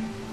Mm-hmm.